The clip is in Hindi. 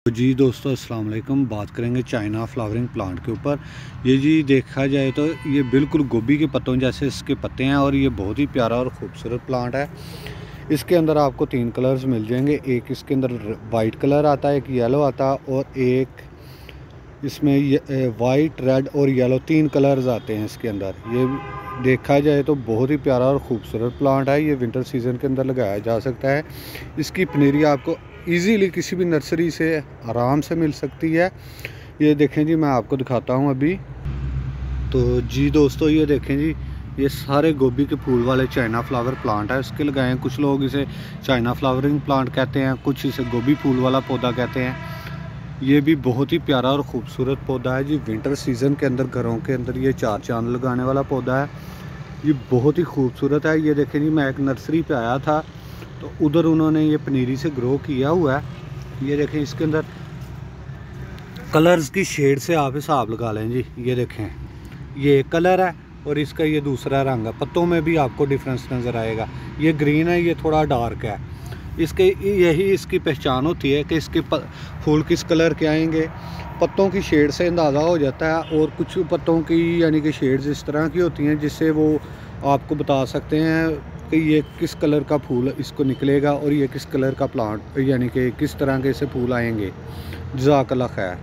तो जी दोस्तों, अस्सलाम वालेकुम। बात करेंगे चाइना फ्लावरिंग प्लांट के ऊपर। ये जी देखा जाए तो ये बिल्कुल गोभी के पत्तों जैसे इसके पत्ते हैं और ये बहुत ही प्यारा और ख़ूबसूरत प्लांट है। इसके अंदर आपको तीन कलर्स मिल जाएँगे। एक इसके अंदर वाइट कलर आता है, एक येलो आता है और एक इसमें वाइट रेड और येलो तीन कलर्स आते हैं इसके अंदर। ये देखा जाए तो बहुत ही प्यारा और ख़ूबसूरत प्लांट है। ये विंटर सीज़न के अंदर लगाया जा सकता है। इसकी पनीरी आपको इजीली किसी भी नर्सरी से आराम से मिल सकती है। ये देखें जी, मैं आपको दिखाता हूँ अभी। तो जी दोस्तों, ये देखें जी, ये सारे गोभी के फूल वाले चाइना फ्लावर प्लांट है। इसके लगाए हैं कुछ लोग इसे चाइना फ्लावरिंग प्लांट कहते हैं, कुछ इसे गोभी फूल वाला पौधा कहते हैं। ये भी बहुत ही प्यारा और ख़ूबसूरत पौधा है जी। विंटर सीज़न के अंदर, घरों के अंदर ये चार चाँद लगाने वाला पौधा है। ये बहुत ही खूबसूरत है। ये देखें जी, मैं एक नर्सरी पे आया था तो उधर उन्होंने ये पनीरी से ग्रो किया हुआ है। ये देखें, इसके अंदर कलर्स की शेड से आप हिसाब लगा लें जी। ये देखें, ये एक कलर है और इसका ये दूसरा रंग है। पत्तों में भी आपको डिफरेंस नज़र आएगा। ये ग्रीन है, ये थोड़ा डार्क है। इसके, यही इसकी पहचान होती है कि इसके फूल किस कलर के आएँगे। पत्तों की शेड से अंदाज़ा हो जाता है और कुछ पत्तों की, यानी कि शेड्स इस तरह की होती हैं जिससे वो आपको बता सकते हैं कि ये किस कलर का फूल इसको निकलेगा और ये किस कलर का प्लांट, यानी कि किस तरह के इसे फूल आएँगे। जजाकला खैर।